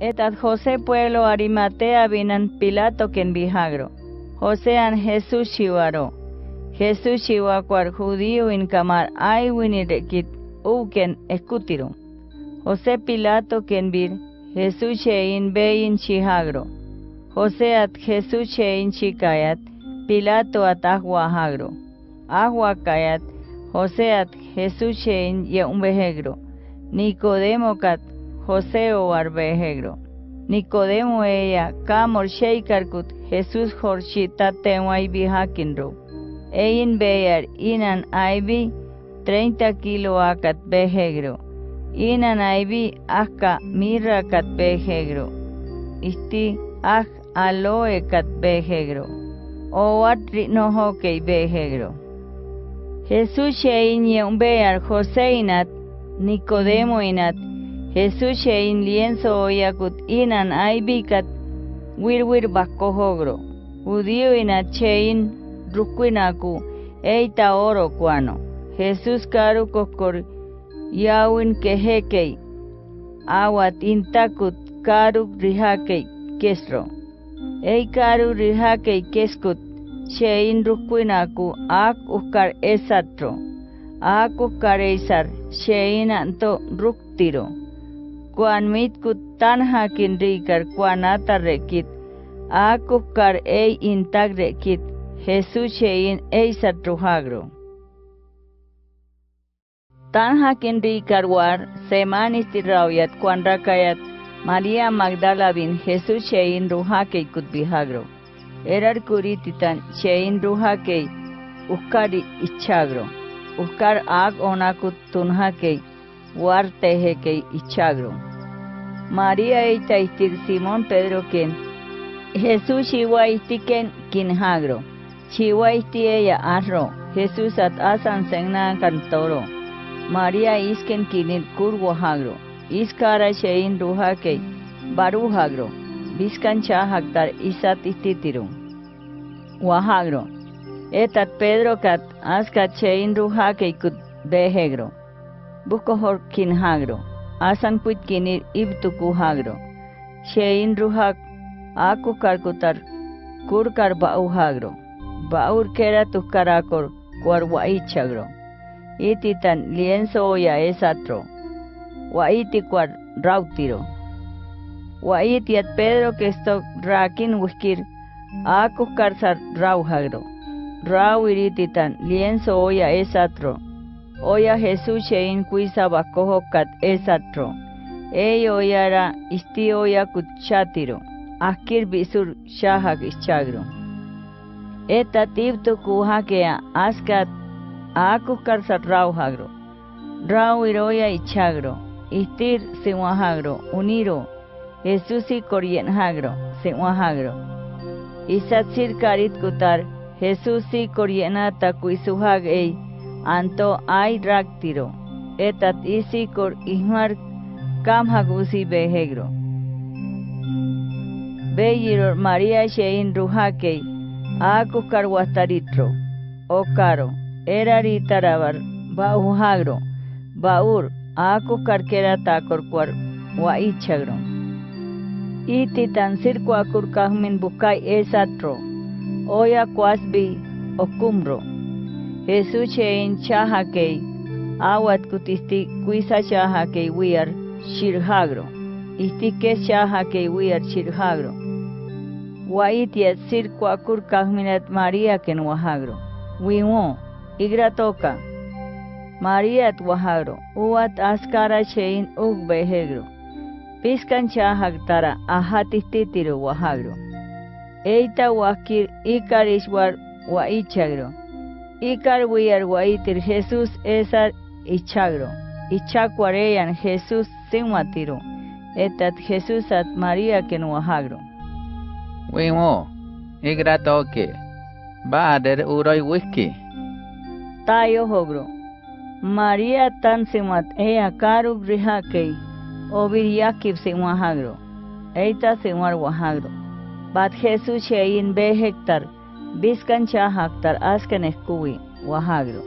Etat José pueblo Arimatea vinan Pilato quien vijagro. José an Jesús chihuaro. Jesús chihuacuar judío in camar ay winirikit uken escutiro. José Pilato quien vir Jesús chein bein chihagro. José at Jesús chein chikayat Pilato at aguahagro. Aguacayat José at Jesús chein ye un vejegro. Nicodemo cat José arbejegro. Nicodemo ella, camor sheikarkut, Jesús horchita temuay bihakinro. Ein beyer inan aibi, 30 kilo akat behegro. Inan aibi akka mirra kat behegro. Isti ah aloe kat behegro. O watri no hokei behegro. Jesús shein yeun beyer José inat, Nicodemo inat, Jesús shein lienzo oyakut inan aibikat wirwir bakohogro. Judío inat shein rukwinaku eita oro kuano. Jesús karu kokor yawin kehekei awat intakut karu rihakei kesro. Ei karu rihakei keskut shein rukwinaku ak ukar esatro. Ak ukar eisar shein anto ruktiro. Kuan mitkut tanha kinrikar kuanata rekit. Ak ukar ei intag rekit. Jesús shein eisa trujagro. Tan hakin rikarwar semanis tirrauyat kuan rakayat María Magdala bin Jesús shein ruhake kut bihagro. Erar kurititan shein ruhake uskari ichagro. Uskar ag onakut tunhake war teheke ichagro. María eita istir Simón Pedro ken Jesús kinhagro. Chiwa isti ella arro. Jesús at asan sengna cantoro. María isken kinil kur wahagro. Iskara shein ruhake baruhagro. Biskan chahaktar isat istitiru. Wahagro. Etat Pedro kat askat shein ruhake kut behegro. Buko hor Asan puit kinir ibtukuhagro. Shein ruhak aku karkutar kurkar bauhagro. Baur kera tukarakor kuar waichagro. Ititan lienzo oya esatro. Waiti kuar rautiro. Waitiat Pedro que esto rakin wiskir aku karsar rauhagro. Rau irititan lienzo oya esatro. Oya Jesús shein kuisa bakohokat esatro. Ey oyara isti oya kuchatiro. Akir bisur shahak ichagro. Eta tibtu kuhakea askat akukar sat rauhagro. Rau iroya ichagro. Istir siwahagro. Uniro. Jesusi koryenhagro. Siwahagro. Isatsir karit kutar. Jesusi koryena takuisuhag ei. Anto ay raktiro. Etat isi kor ihmar kamhagusi behegro. Beyiror María shein ruhakei. Aku karwastaritro, o caro, era ritarabar, bauhagro, baur, aku karkera takor kwar, wa ichagro. Iti tan sirko akur kahmin bukai esatro, oya kwasbi, okumro. Jesús chein chahakei, awat kutisti kuisa chahakei wiar, shirhagro. Isti kes chahakei wiar shirhagro. Waitia circo akur kahminat María ken wahagro. Wiwo, igra toka. María wahagro, uat askara chein ug behegro. Piskan chahagtara ahatistitiro wahagro. Eita wakir ikarishwar wa wiar waitir Jesús esar ichagro. Ichakwareyan Jesús sinwatiro. Etat Jesús at María ken wahagro. Wimo, igra toke. Ba der uroi whisky. Tayo hogro. María tan simat ea karu rihakei. Obir yakib sinwahagro. Eita sinwar wahagro. Bat Jesús shein be hektar. Biskan chahaktar asken eskuwi wahagro.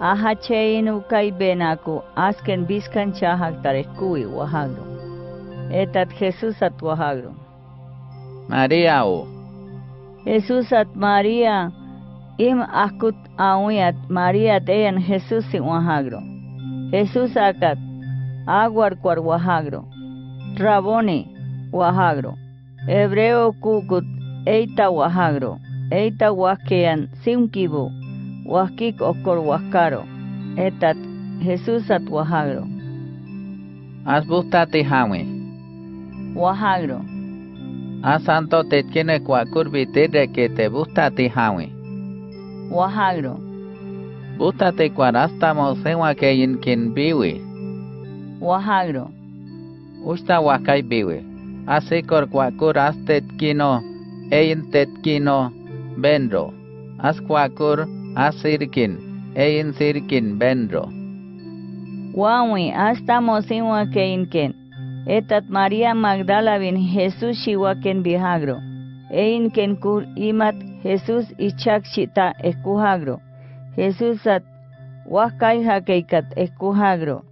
Aha chein ukai benaku asken biskan chahaktar eskuwi wahagro. etat Jesús at wahagro. María o. Jesús at María, im akut auyat María teyan Jesús si wahagro. Jesús akat, aguar cuar wahagro. Raboni, wahagro. Hebreo kukut, eita wahagro. Eita wakean simkibu, wakik okor wakaro. Etat Jesús at wahagro. As bustate hawe. Wahagro. As santo te tiene cuacurbi de que te bustate hawe. Wahagro. Bustate cuarastamo sewa que in kin biwi. Wahagro. Usta wakai biwi. Asikor cuacur astet kino, ein tet kino, benro. As cuacur asirkin, ein sirkin benro. Wawi hasta mosinwa que inken. Etat María Magdala bin Jesús shiwaken bihagro. Einken kur imat Jesús ichak shita eskuhagro. Jesús at wakai hakeikat eskuhagro.